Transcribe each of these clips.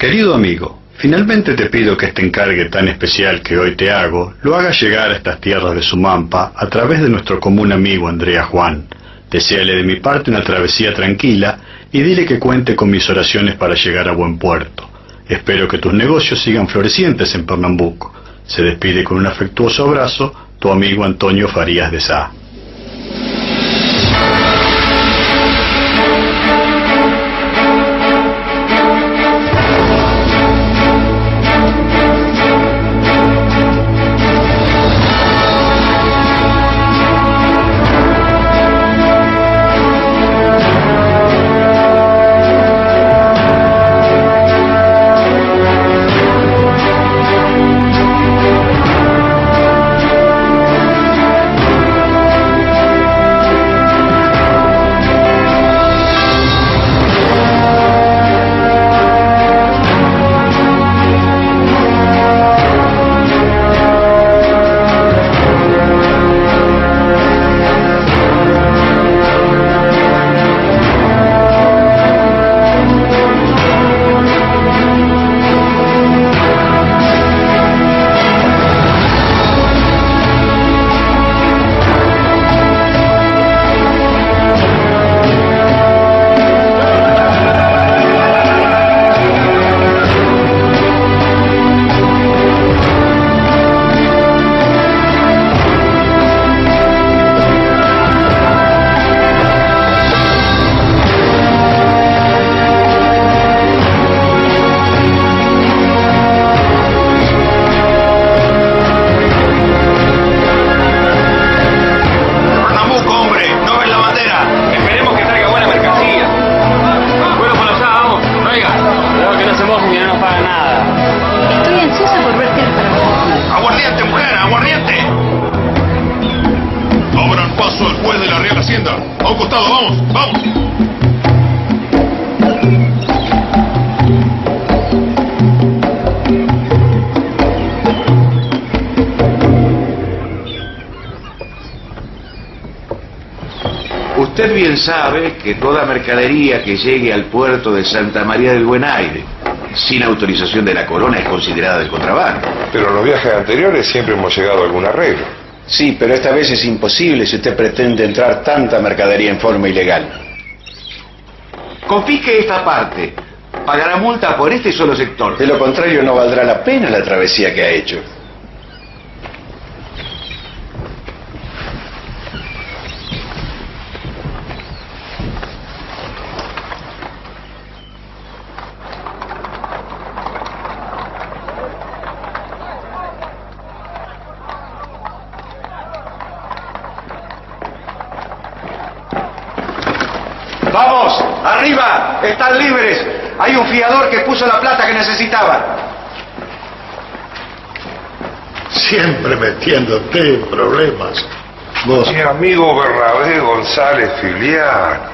Querido amigo, finalmente te pido que este encargue tan especial que hoy te hago lo hagas llegar a estas tierras de Sumampa a través de nuestro común amigo Andrea Juan. Deseale de mi parte una travesía tranquila y dile que cuente con mis oraciones para llegar a buen puerto. Espero que tus negocios sigan florecientes en Pernambuco. Se despide con un afectuoso abrazo tu amigo Antonio Farías de Sá. Que toda mercadería que llegue al puerto de Santa María del Buen Aire sin autorización de la corona es considerada de contrabando. Pero en los viajes anteriores siempre hemos llegado a algún arreglo. Sí, pero esta vez es imposible si usted pretende entrar tanta mercadería en forma ilegal. Confisque esta parte. Pagará multa por este solo sector. De lo contrario, no valdrá la pena la travesía que ha hecho. ¡Vamos! ¡Arriba! ¡Están libres! Un fiador que puso la plata que necesitaba. Siempre metiéndote en problemas. Vos. Mi amigo Bernabé González Filiano.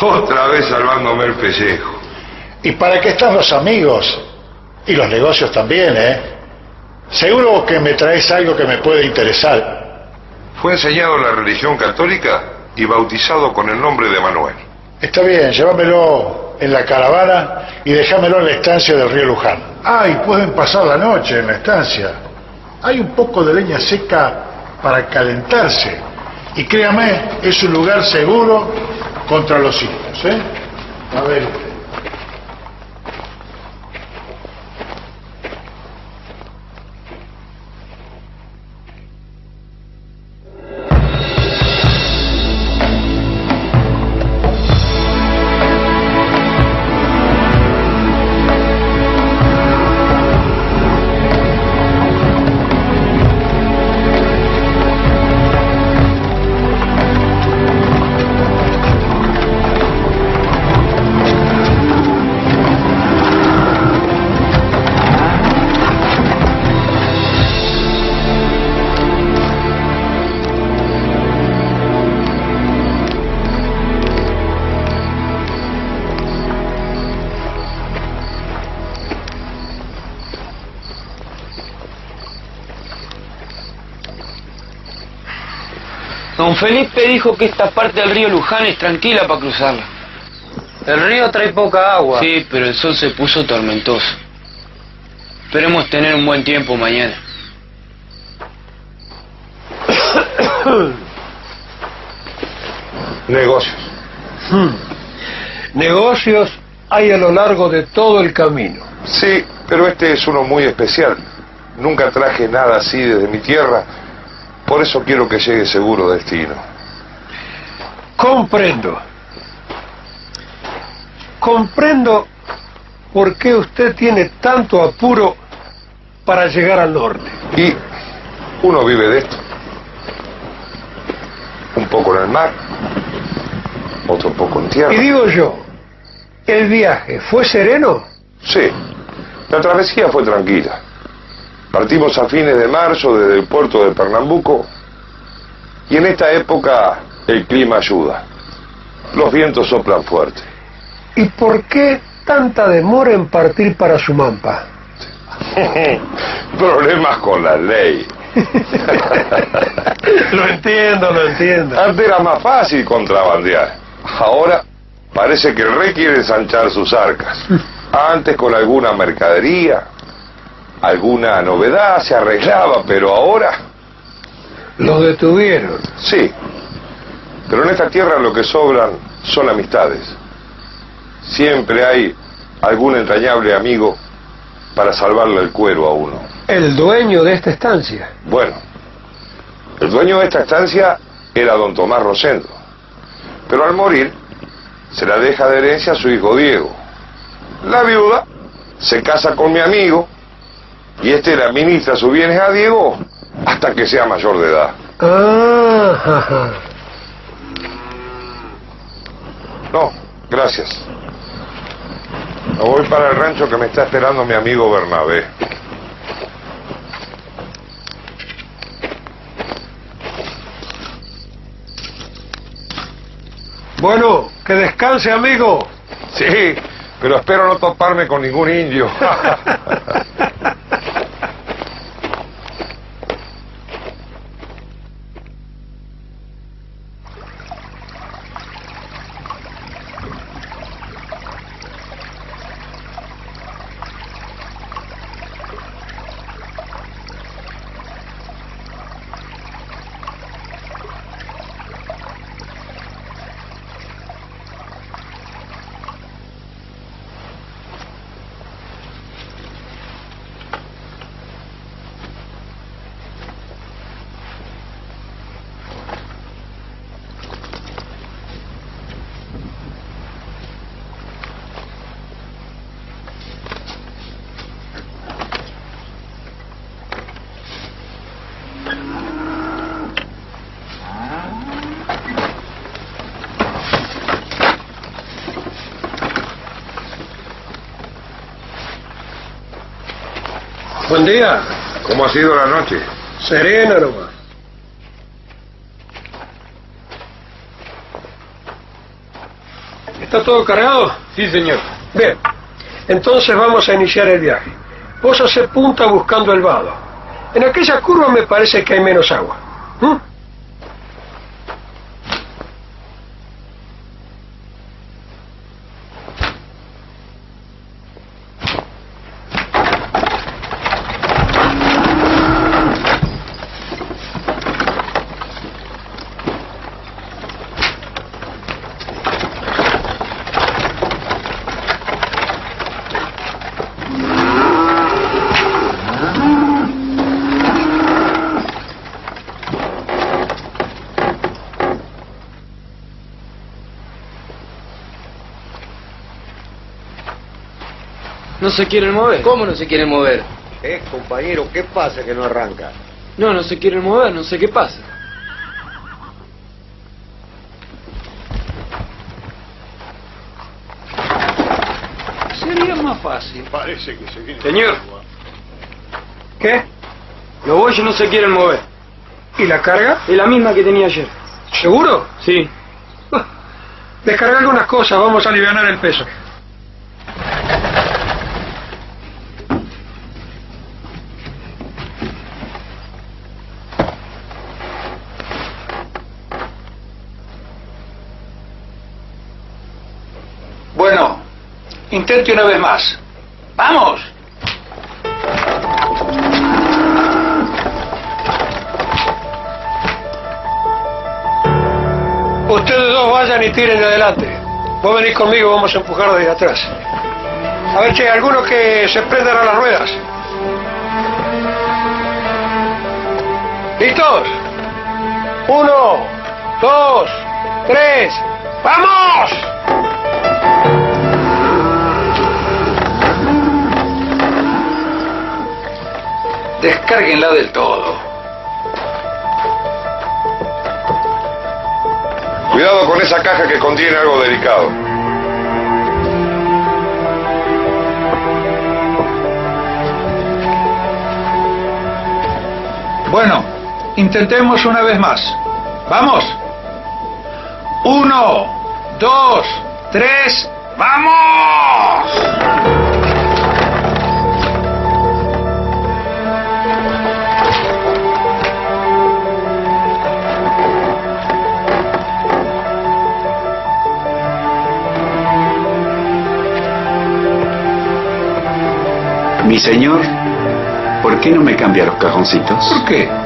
Otra vez salvándome el pellejo. ¿Y para qué están los amigos? Y los negocios también, ¿eh? Seguro que me traes algo que me puede interesar. Fue enseñado en la religión católica y bautizado con el nombre de Manuel. Está bien, llévamelo en la caravana y déjamelo en la estancia del río Luján. Ah, y pueden pasar la noche en la estancia. Hay un poco de leña seca para calentarse. Y créame, es un lugar seguro contra los indios, ¿eh? A ver Don Felipe dijo que esta parte del río Luján es tranquila para cruzarla. El río trae poca agua. Sí, pero el sol se puso tormentoso. Esperemos tener un buen tiempo mañana. Negocios. Hmm. Negocios hay a lo largo de todo el camino. Sí, pero este es uno muy especial. Nunca traje nada así desde mi tierra, por eso quiero que llegue seguro destino. Comprendo. Comprendo por qué usted tiene tanto apuro para llegar al norte. Y uno vive de esto. Un poco en el mar, otro poco en tierra. Y digo yo, ¿el viaje fue sereno? Sí, la travesía fue tranquila. Partimos a fines de marzo desde el puerto de Pernambuco y en esta época el clima ayuda. Los vientos soplan fuerte. ¿Y por qué tanta demora en partir para Sumampa? Problemas con la ley. lo entiendo, lo entiendo. Antes era más fácil contrabandear. Ahora parece que el rey quiere ensanchar sus arcas. Antes con alguna mercadería, alguna novedad se arreglaba, pero ahora... Los detuvieron. Sí, pero en esta tierra lo que sobran son amistades. Siempre hay algún entrañable amigo para salvarle el cuero a uno. El dueño de esta estancia. Bueno, el dueño de esta estancia era don Tomás Rosendo, pero al morir se la deja de herencia a su hijo Diego. La viuda se casa con mi amigo y este le administra sus bienes a Diego hasta que sea mayor de edad. Ah, ja, ja. No, gracias. Me voy para el rancho que me está esperando mi amigo Bernabé. Bueno, que descanse, amigo. Sí, pero espero no toparme con ningún indio. Buen día. ¿Cómo ha sido la noche? Serena nomás. ¿Está todo cargado? Sí, señor. Bien. Entonces vamos a iniciar el viaje. Vos hace punta buscando el vado. En aquella curva me parece que hay menos agua. ¿Mm? Se quieren mover? ¿Cómo no se quiere mover? Eh, compañero, ¿qué pasa que no arranca? No, no se quieren mover, no sé qué pasa. Sería más fácil. Parece que se viene. Señor. ¿Qué? Los bueyes no se quieren mover. ¿Y la carga? Es la misma que tenía ayer. ¿Seguro? Sí. Descarga algunas cosas, vamos a aliviar el peso. Intente una vez más. ¡Vamos! Ustedes dos vayan y tiren de adelante. Vos venís conmigo, vamos a empujar desde atrás. A ver, che, algunos que se prendan a las ruedas. ¿Listos? Uno, dos, tres, ¡vamos! Descárguenla del todo. Cuidado con esa caja que contiene algo delicado. Bueno, intentemos una vez más. ¡Vamos! Uno, dos, tres, ¡vamos! Mi señor, ¿por qué no me cambia los cajoncitos? ¿Por qué?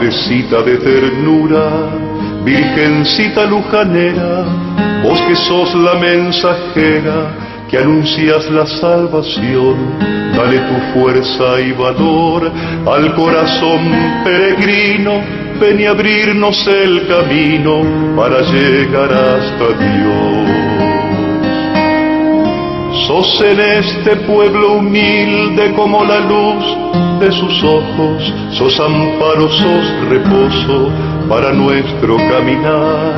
Madrecita de ternura, Virgencita lujanera, vos que sos la mensajera que anuncias la salvación, dale tu fuerza y valor al corazón peregrino, ven y abrirnos el camino para llegar hasta Dios. Sos en este pueblo humilde como la luz de sus ojos, sos amparo, sos reposo para nuestro caminar.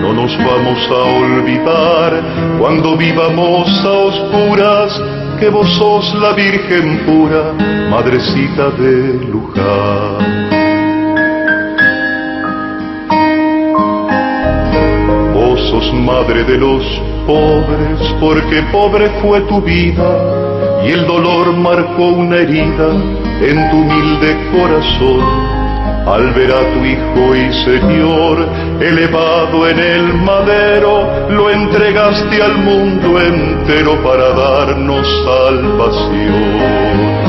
No nos vamos a olvidar cuando vivamos a oscuras que vos sos la Virgen pura, madrecita de Luján. Vos sos madre de los pobres, porque pobre fue tu vida y el dolor marcó una herida en tu humilde corazón. Al ver a tu Hijo y Señor elevado en el madero, lo entregaste al mundo entero para darnos salvación.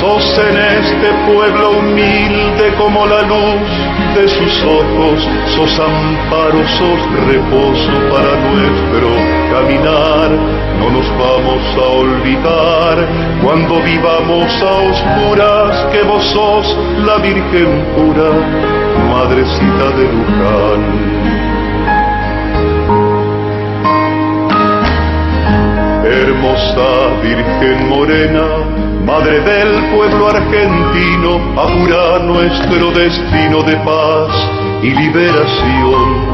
Sos en este pueblo humilde como la luz de sus ojos, sos amparo, sos reposo para nuestro caminar. No nos vamos a olvidar cuando vivamos a oscuras que vos sos la Virgen pura, Madrecita de Luján. Hermosa Virgen Morena, Madre del pueblo argentino, apura nuestro destino de paz y liberación.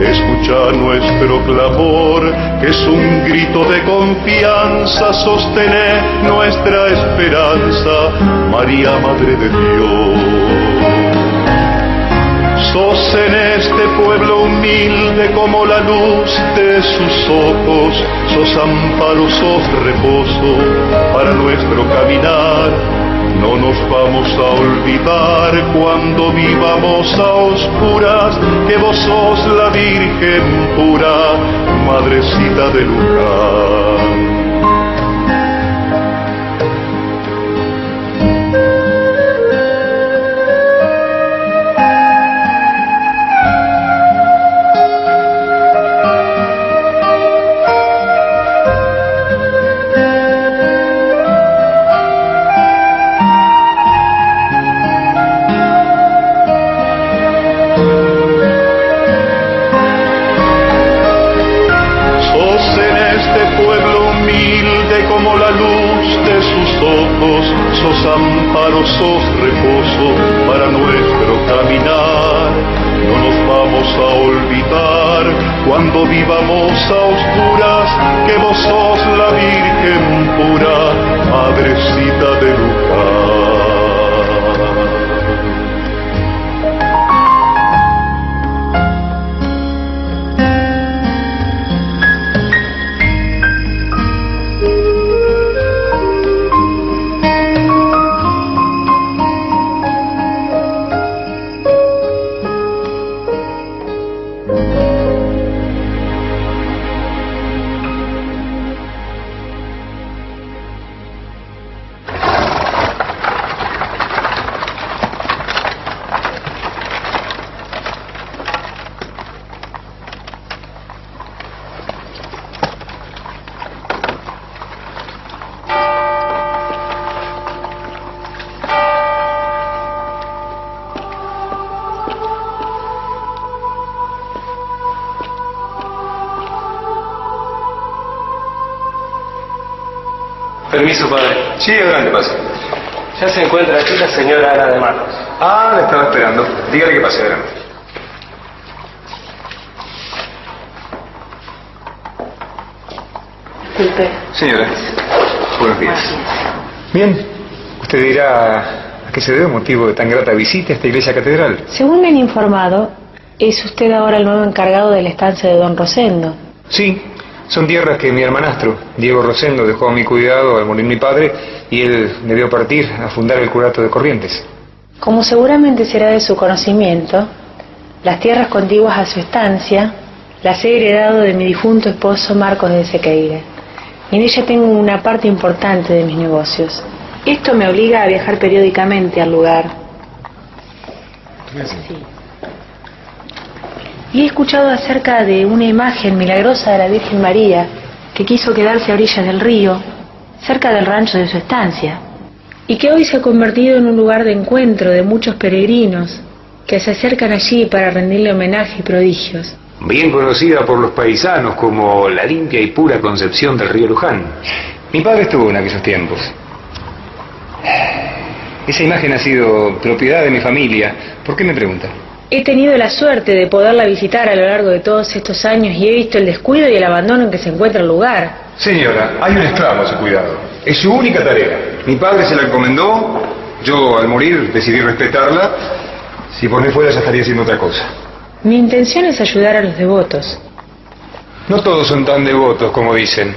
Escucha nuestro clamor, que es un grito de confianza, sostener nuestra esperanza, María Madre de Dios. En este pueblo humilde como la luz de sus ojos, sos amparo, sos reposo para nuestro caminar. No nos vamos a olvidar cuando vivamos a oscuras que vos sos la Virgen pura, Madrecita de Luján. Motivo de tan grata visita a esta iglesia catedral. Según me han informado, es usted ahora el nuevo encargado de la estancia de don Rosendo. Sí, son tierras que mi hermanastro, Diego Rosendo, dejó a mi cuidado al morir mi padre y él debió partir a fundar el curato de Corrientes. Como seguramente será de su conocimiento, las tierras contiguas a su estancia las he heredado de mi difunto esposo Marcos de Sequeira, y en ella tengo una parte importante de mis negocios. Esto me obliga a viajar periódicamente al lugar. Sí. Y he escuchado acerca de una imagen milagrosa de la Virgen María que quiso quedarse a orillas del río, cerca del rancho de su estancia, y que hoy se ha convertido en un lugar de encuentro de muchos peregrinos que se acercan allí para rendirle homenaje y prodigios. Bien conocida por los paisanos como la limpia y pura concepción del río Luján. Mi padre estuvo en aquellos tiempos. Esa imagen ha sido propiedad de mi familia. ¿Por qué me pregunta? He tenido la suerte de poderla visitar a lo largo de todos estos años y he visto el descuido y el abandono en que se encuentra el lugar. Señora, hay un esclavo a su cuidado. Es su única tarea. Mi padre se la encomendó. Yo, al morir, decidí respetarla. Si por mí fuera, ya estaría haciendo otra cosa. Mi intención es ayudar a los devotos. No todos son tan devotos como dicen.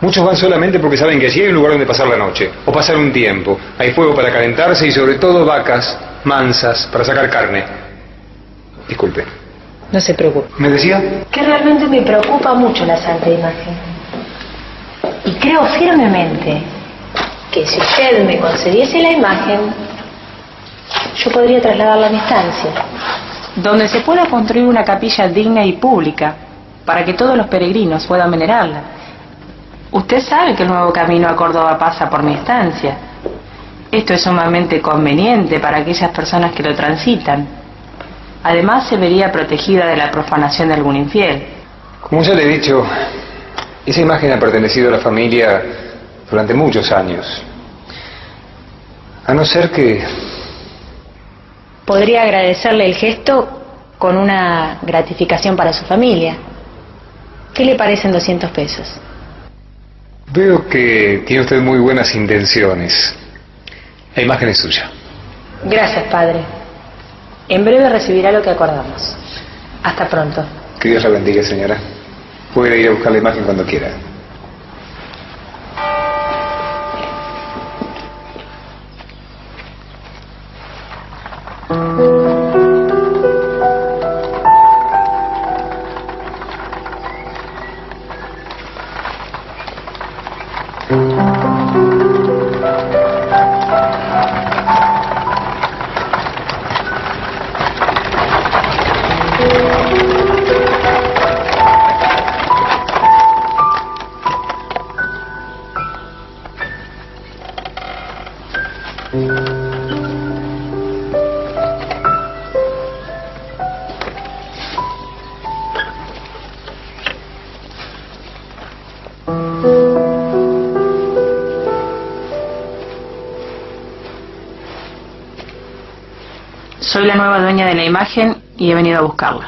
Muchos van solamente porque saben que allí hay un lugar donde pasar la noche, o pasar un tiempo. Hay fuego para calentarse y sobre todo vacas mansas para sacar carne. Disculpe. No se preocupe. ¿Me decía? Que realmente me preocupa mucho la santa imagen. Y creo firmemente que si usted me concediese la imagen, yo podría trasladarla a mi estancia, donde se pueda construir una capilla digna y pública, para que todos los peregrinos puedan venerarla. Usted sabe que el nuevo camino a Córdoba pasa por mi estancia. Esto es sumamente conveniente para aquellas personas que lo transitan. Además, se vería protegida de la profanación de algún infiel. Como ya le he dicho, esa imagen ha pertenecido a la familia durante muchos años. A no ser que... Podría agradecerle el gesto con una gratificación para su familia. ¿Qué le parecen 200 pesos? Veo que tiene usted muy buenas intenciones. La imagen es suya. Gracias, padre. En breve recibirá lo que acordamos. Hasta pronto. Que Dios la bendiga, señora. Puede ir a buscar la imagen cuando quiera. Y he venido a buscarla.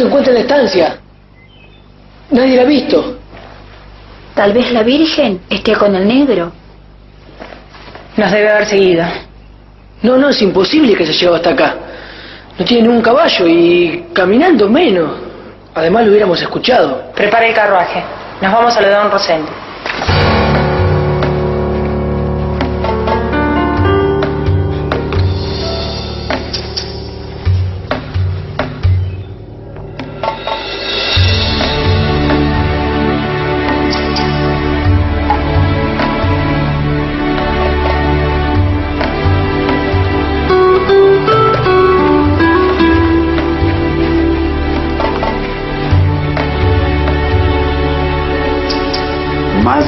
Se encuentra en la estancia. Nadie la ha visto. Tal vez la Virgen esté con el negro. Nos debe haber seguido. No, no, es imposible que se lleve hasta acá. No tiene ningún caballo y caminando menos. Además lo hubiéramos escuchado. Prepara el carruaje. Nos vamos a lo de Don Rosendo.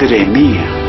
Madre mía.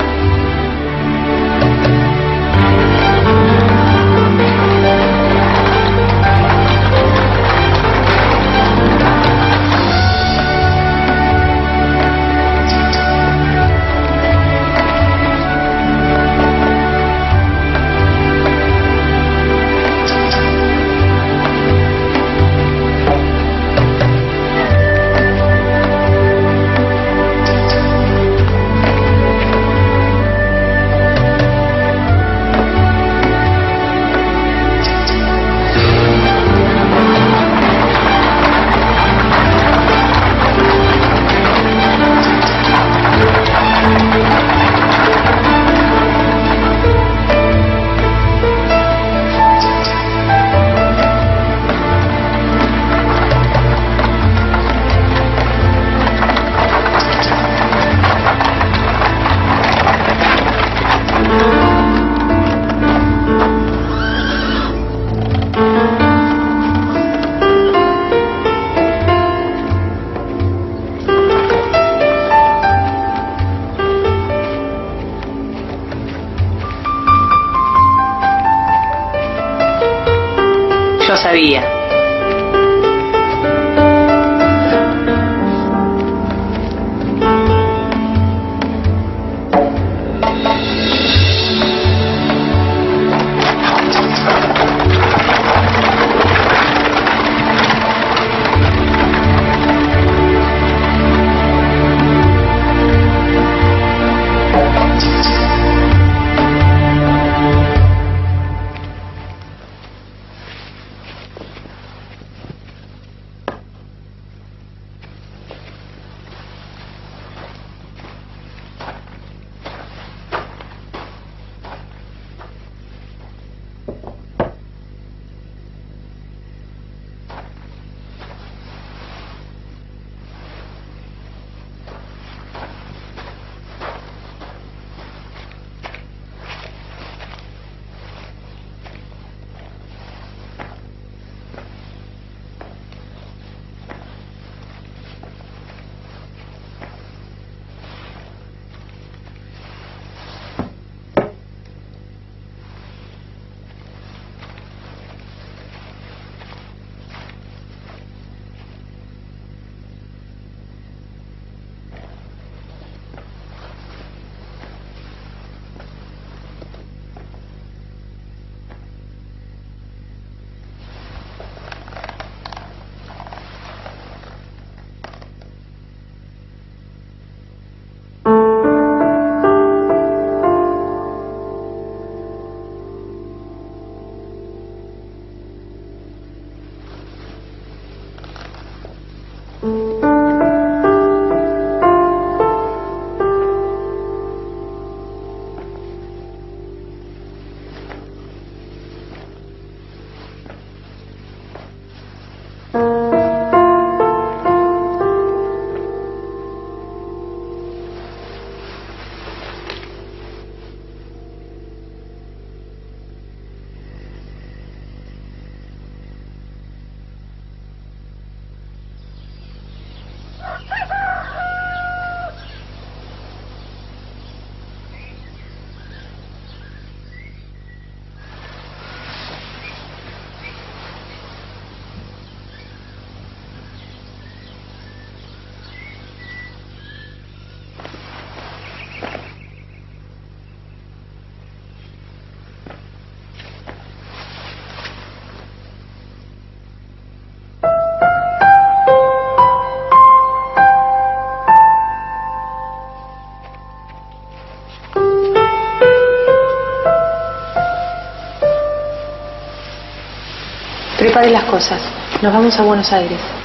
Las cosas. Nos vamos a Buenos Aires.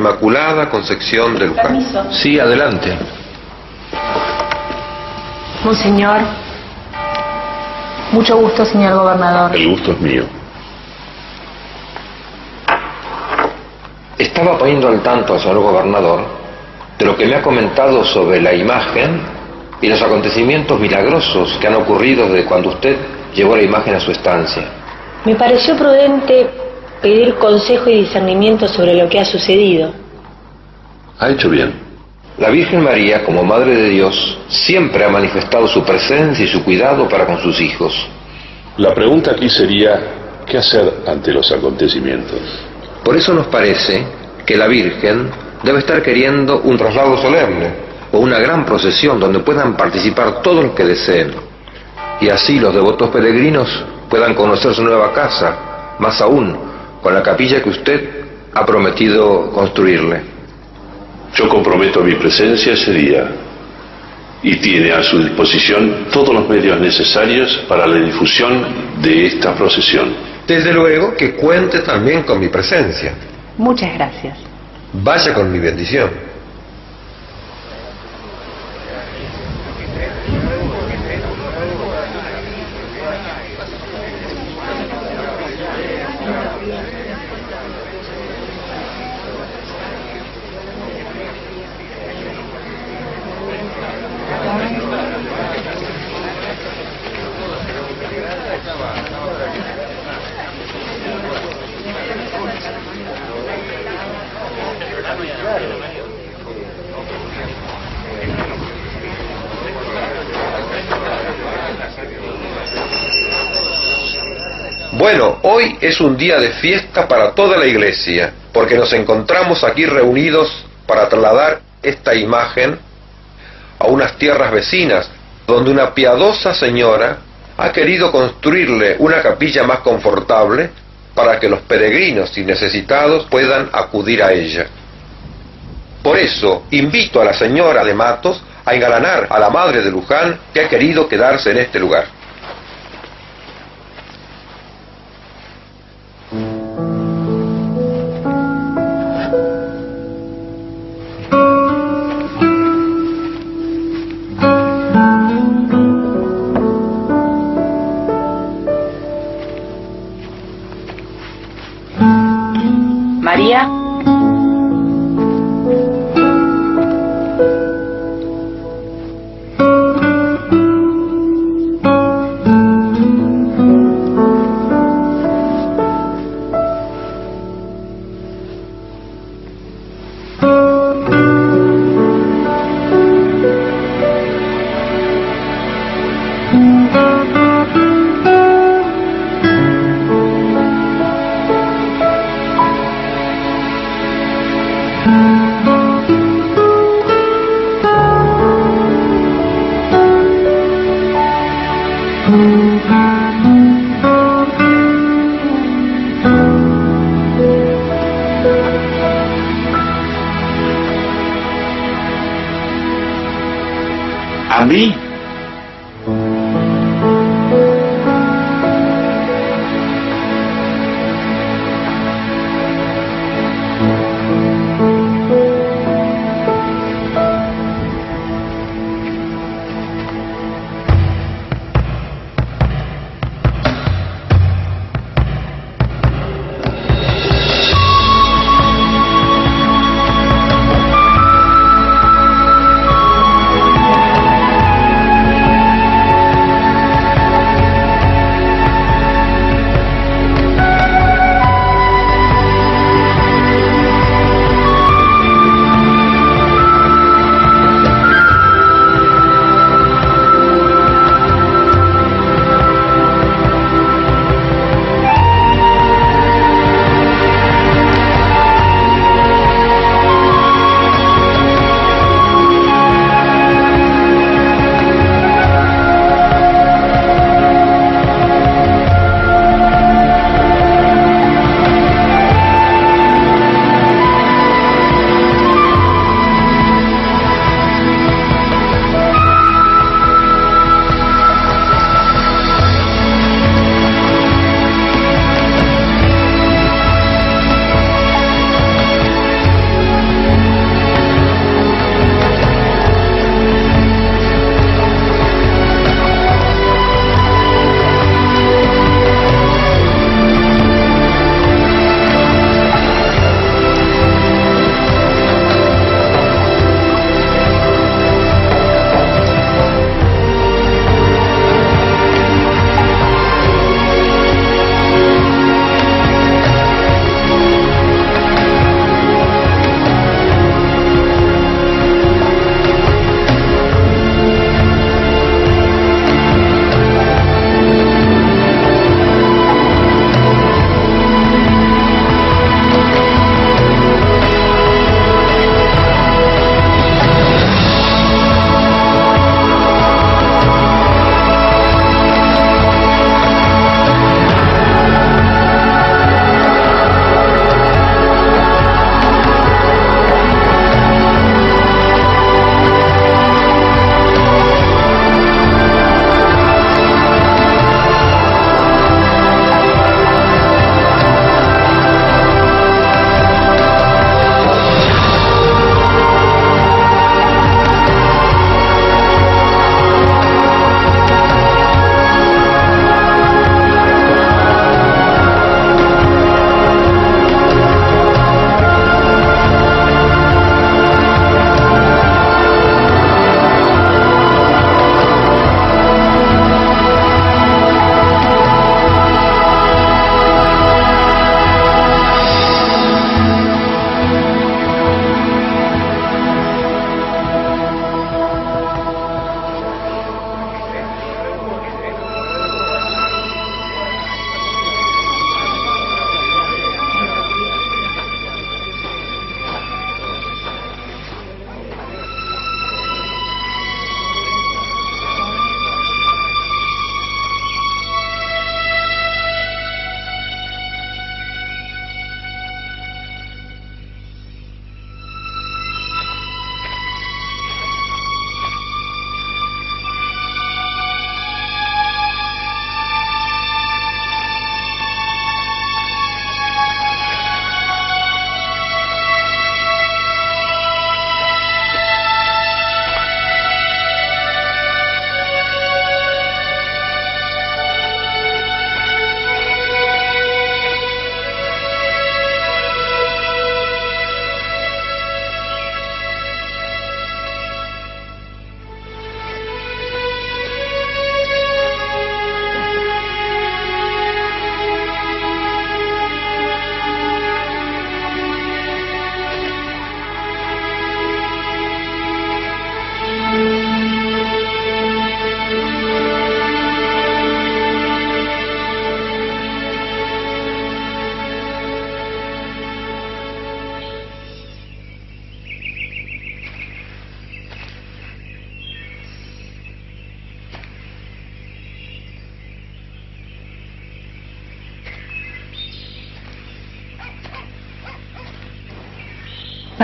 Inmaculada Concepción de Luján. Permiso. Sí, adelante. Monseñor. Mucho gusto, señor gobernador. El gusto es mío. Estaba poniendo al tanto al señor gobernador de lo que me ha comentado sobre la imagen y los acontecimientos milagrosos que han ocurrido desde cuando usted llevó la imagen a su estancia. Me pareció prudente pedir consejo y discernimiento sobre lo que ha sucedido. Ha hecho bien. La Virgen María, como Madre de Dios, siempre ha manifestado su presencia y su cuidado para con sus hijos. La pregunta aquí sería, ¿qué hacer ante los acontecimientos? Por eso nos parece que la Virgen debe estar queriendo un traslado solemne o una gran procesión donde puedan participar todos los que deseen. Y así los devotos peregrinos puedan conocer su nueva casa, más aún con la capilla que usted ha prometido construirle. Yo comprometo mi presencia ese día y tiene a su disposición todos los medios necesarios para la difusión de esta procesión. Desde luego que cuente también con mi presencia. Muchas gracias. Vaya con mi bendición. Bueno, hoy es un día de fiesta para toda la iglesia, porque nos encontramos aquí reunidos para trasladar esta imagen a unas tierras vecinas, donde una piadosa señora ha querido construirle una capilla más confortable para que los peregrinos y necesitados puedan acudir a ella. Por eso invito a la señora de Matos a engalanar a la madre de Luján que ha querido quedarse en este lugar.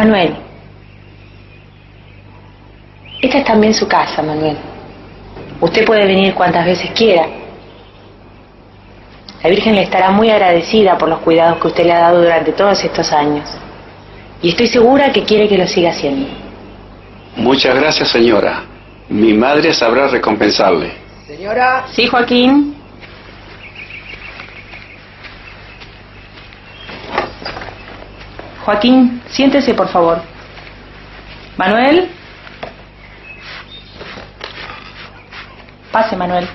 Manuel. Esta es también su casa, Manuel. Usted puede venir cuantas veces quiera. La Virgen le estará muy agradecida por los cuidados que usted le ha dado durante todos estos años. Y estoy segura que quiere que lo siga haciendo. Muchas gracias, señora. Mi madre sabrá recompensarle. Señora. Sí, Joaquín. Joaquín, siéntese, por favor. Manuel. Pase, Manuel.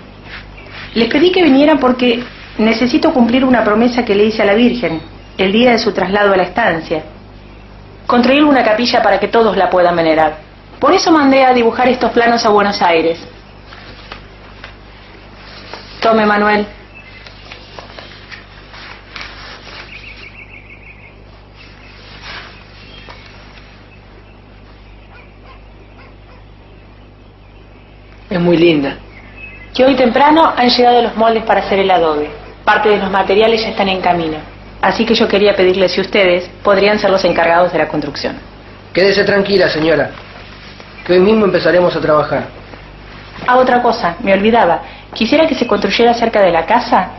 Les pedí que vinieran porque necesito cumplir una promesa que le hice a la Virgen el día de su traslado a la estancia. Construir una capilla para que todos la puedan venerar. Por eso mandé a dibujar estos planos a Buenos Aires. Tome, Manuel. Es muy linda. Que hoy temprano han llegado los moldes para hacer el adobe. Parte de los materiales ya están en camino. Así que yo quería pedirles si ustedes podrían ser los encargados de la construcción. Quédese tranquila, señora. Que hoy mismo empezaremos a trabajar. Ah, otra cosa, me olvidaba. Quisiera que se construyera cerca de la casa,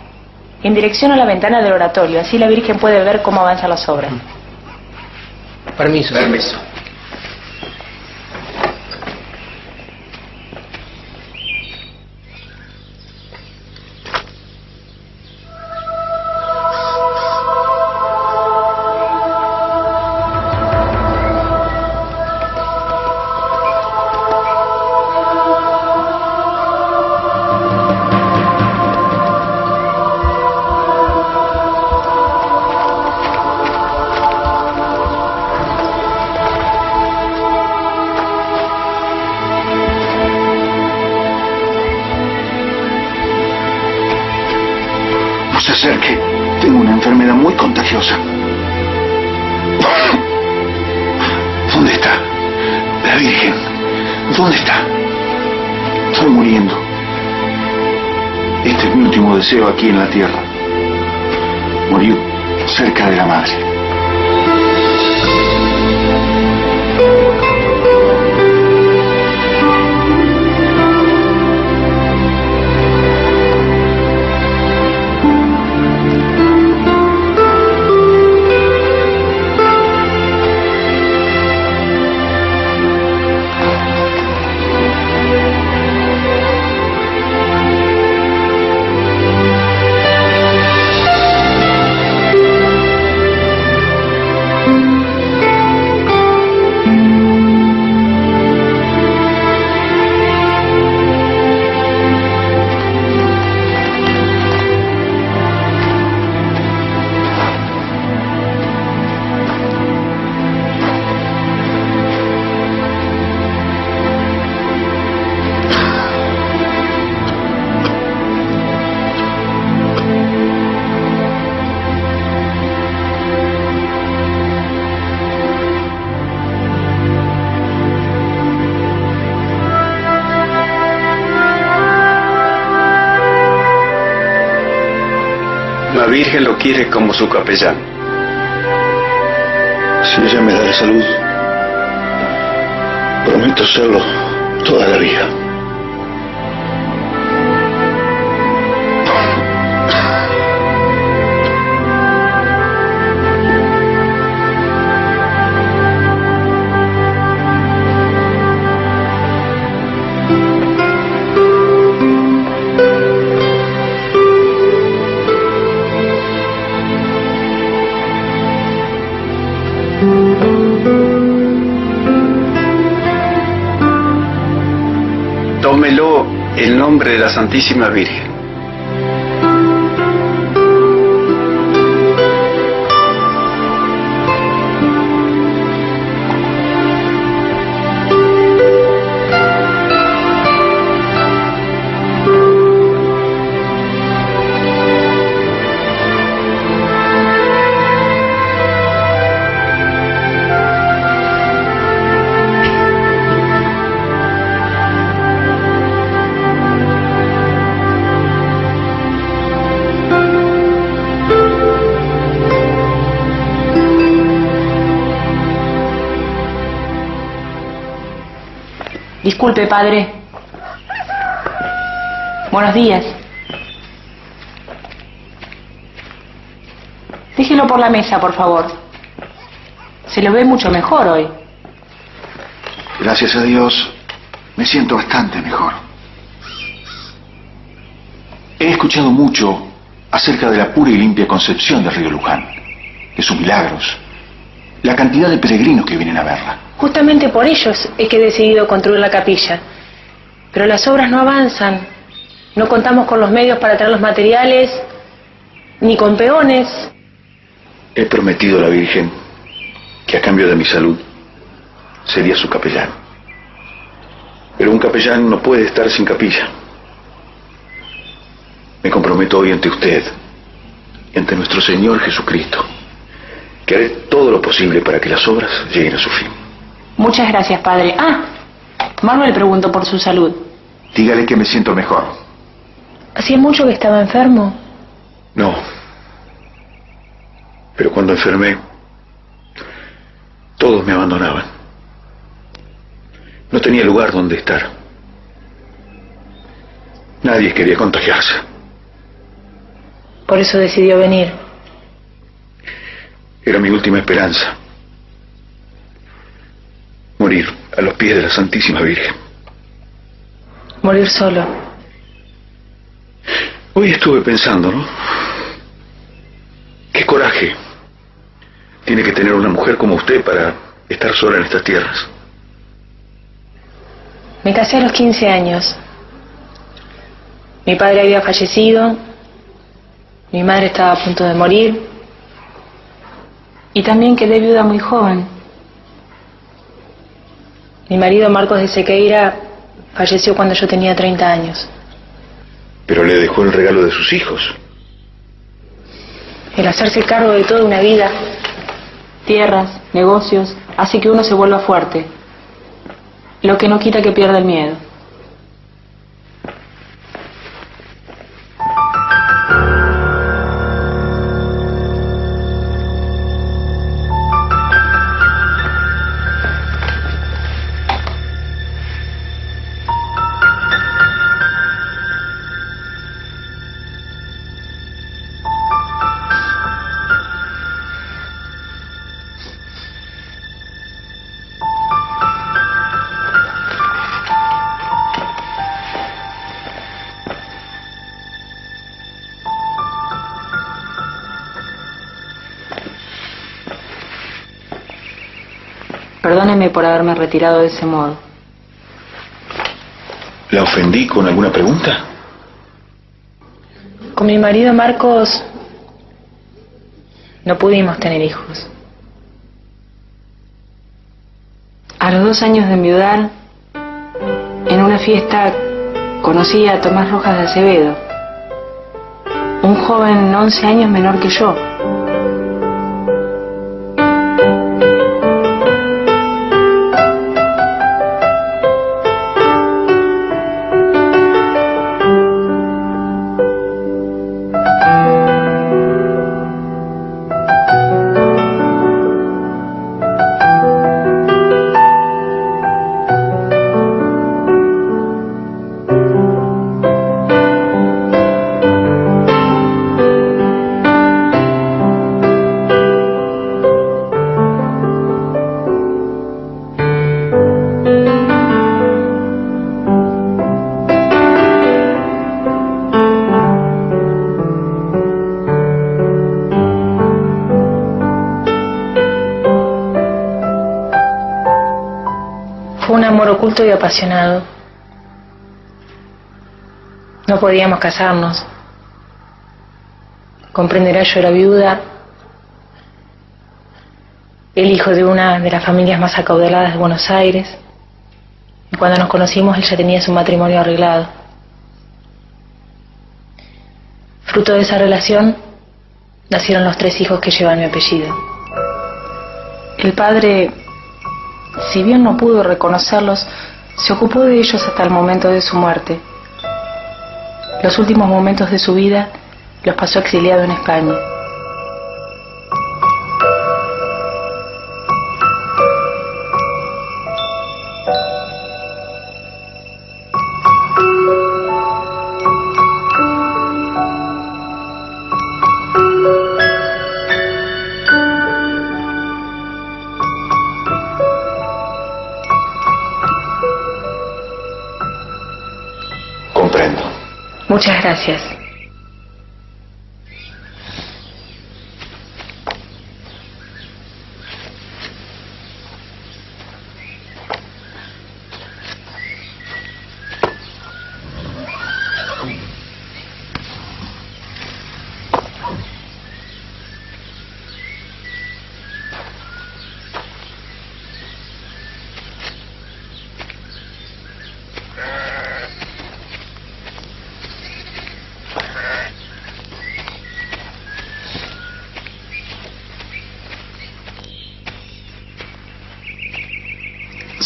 en dirección a la ventana del oratorio. Así la Virgen puede ver cómo avanzan las obras. Permiso. Permiso. No se acerque. Tengo una enfermedad muy contagiosa. ¿Dónde está? La Virgen. ¿Dónde está? Estoy muriendo. Este es mi último deseo aquí en la tierra. Morir cerca de la madre. Virgen lo quiere como su capellán. Si ella me da la salud, prometo serlo toda la vida. De la Santísima Virgen. Disculpe, padre. Buenos días. Déjelo por la mesa, por favor. Se lo ve mucho mejor hoy. Gracias a Dios, me siento bastante mejor. He escuchado mucho acerca de la pura y limpia concepción del río Luján, de sus milagros, la cantidad de peregrinos que vienen a verla. Justamente por ellos es que he decidido construir la capilla. Pero las obras no avanzan. No contamos con los medios para traer los materiales, ni con peones. He prometido a la Virgen que a cambio de mi salud sería su capellán. Pero un capellán no puede estar sin capilla. Me comprometo hoy ante usted y ante nuestro Señor Jesucristo que haré todo lo posible para que las obras lleguen a su fin. Muchas gracias, padre. Ah, Manuel preguntó por su salud. Dígale que me siento mejor. ¿Hacía mucho que estaba enfermo? No. Pero cuando enfermé, todos me abandonaban. No tenía lugar donde estar. Nadie quería contagiarse. Por eso decidió venir. Era mi última esperanza. Morir a los pies de la Santísima Virgen. Morir solo. Hoy estuve pensando, ¿no? Qué coraje tiene que tener una mujer como usted para estar sola en estas tierras. Me casé a los 15 años. Mi padre había fallecido. Mi madre estaba a punto de morir. Y también quedé viuda muy joven. Mi marido Marcos de Sequeira falleció cuando yo tenía 30 años. Pero le dejó el regalo de sus hijos. El hacerse cargo de toda una vida, tierras, negocios, hace que uno se vuelva fuerte. Lo que no quita que pierda el miedo. Por haberme retirado de ese modo. ¿La ofendí con alguna pregunta? Con mi marido Marcos no pudimos tener hijos. A los dos años de enviudar, en una fiesta conocí a Tomás Rojas de Acevedo, un joven 11 años menor que yo. Oculto y apasionado. No podíamos casarnos. Comprenderá, yo era viuda, el hijo de una de las familias más acaudaladas de Buenos Aires. Y cuando nos conocimos, él ya tenía su matrimonio arreglado. Fruto de esa relación, nacieron los tres hijos que llevan mi apellido. El padre si bien no pudo reconocerlos, se ocupó de ellos hasta el momento de su muerte. Los últimos momentos de su vida los pasó exiliado en España.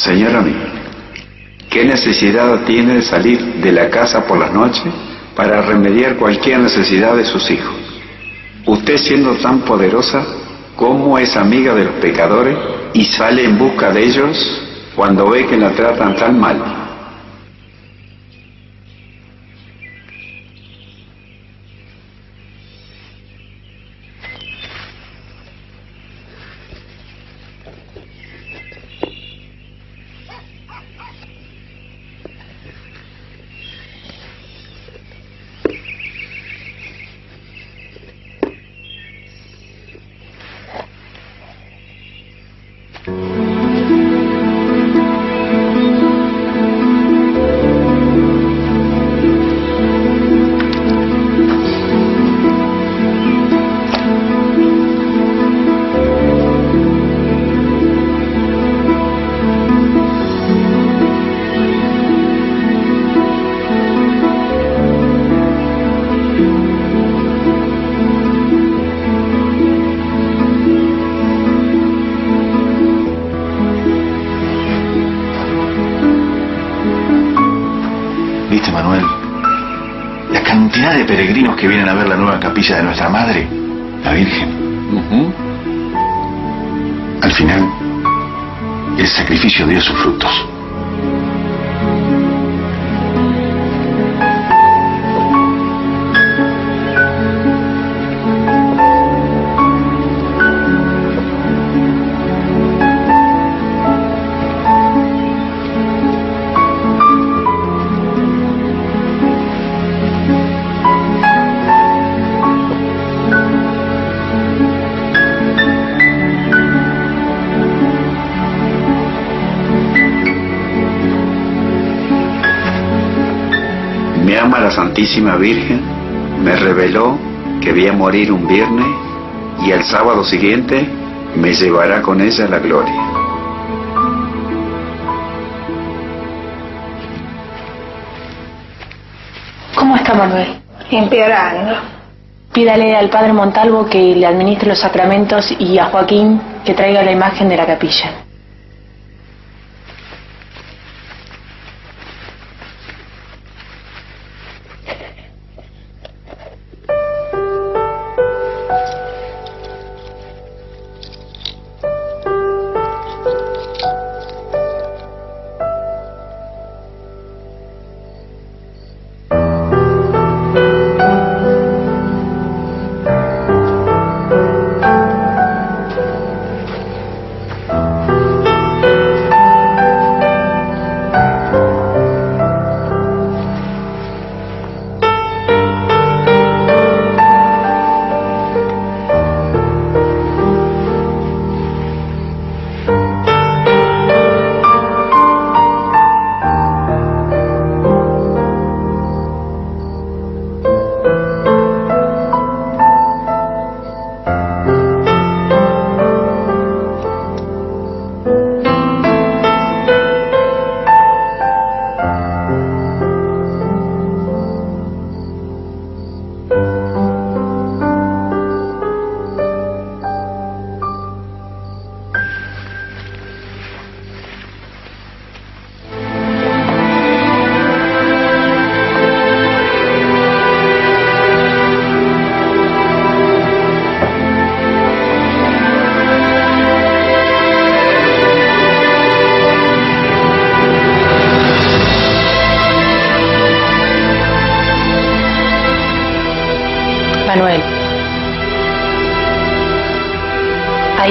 Señora mía, ¿qué necesidad tiene de salir de la casa por las noches para remediar cualquier necesidad de sus hijos? Usted siendo tan poderosa, ¿cómo es amiga de los pecadores y sale en busca de ellos cuando ve que la tratan tan mal? Peregrinos que vienen a ver la nueva capilla de nuestra madre, la Virgen. Al final, el sacrificio dio sus frutos. Santísima Virgen me reveló que voy a morir un viernes y el sábado siguiente me llevará con ella a la gloria. ¿Cómo está Manuel? Empeorando. Pídale al padre Montalvo que le administre los sacramentos y a Joaquín que traiga la imagen de la capilla.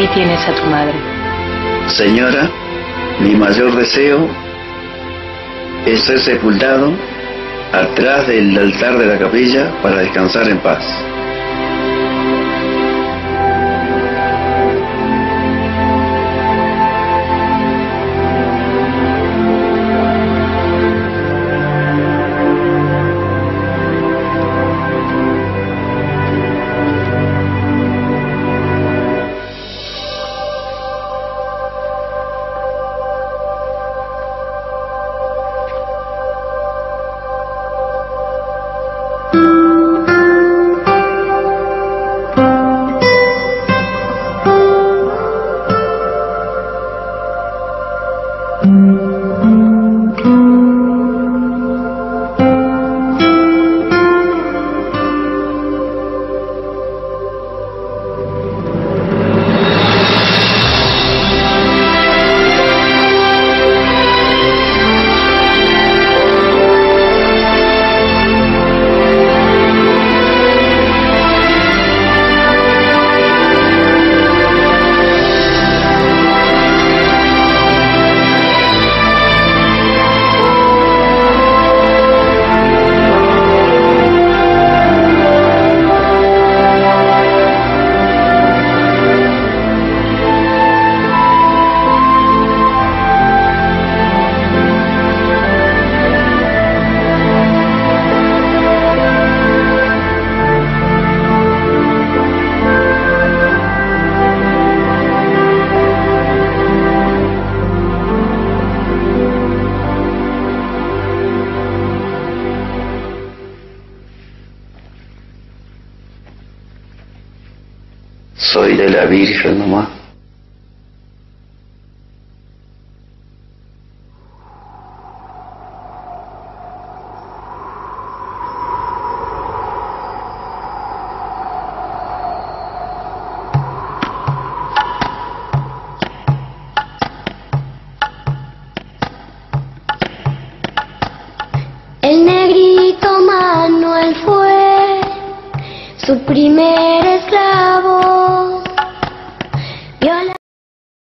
Tienes a tu madre. Señora, mi mayor deseo es ser sepultado atrás del altar de la capilla para descansar en paz.